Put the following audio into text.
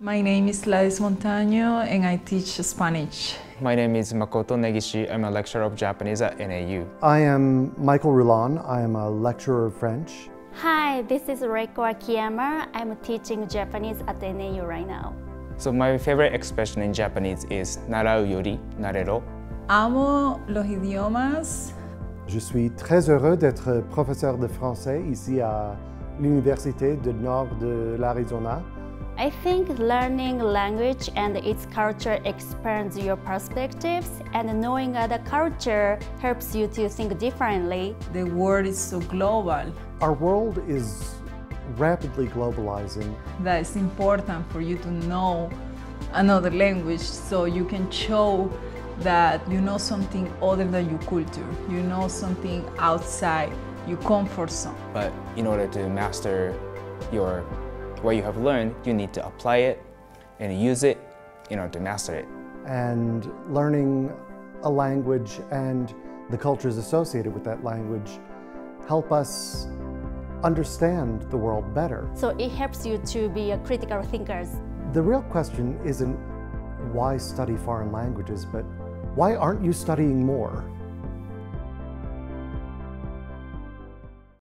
My name is Gladys Montaño and I teach Spanish. My name is Makoto Negishi. I'm a lecturer of Japanese at NAU. I am Michael Rulon. I am a lecturer of French. Hi, this is Reiko Akiyama. I'm teaching Japanese at NAU right now. So my favorite expression in Japanese is narau yori narero. Amo los idiomas. Je suis très heureux d'être professeur de français ici à l'Université du Nord de l'Arizona. I think learning language and its culture expands your perspectives and knowing other culture helps you to think differently. The world is so global Our world is rapidly globalizing. that it's important for you to know another language so you can show that you know something other than your culture. You know something outside your comfort zone. But in order to master your what you have learned, you need to apply it and use it in order to master it. And learning a language and the cultures associated with that language help us understand the world better. So it helps you to be a critical thinkers. The real question isn't why study foreign languages, but why aren't you studying more?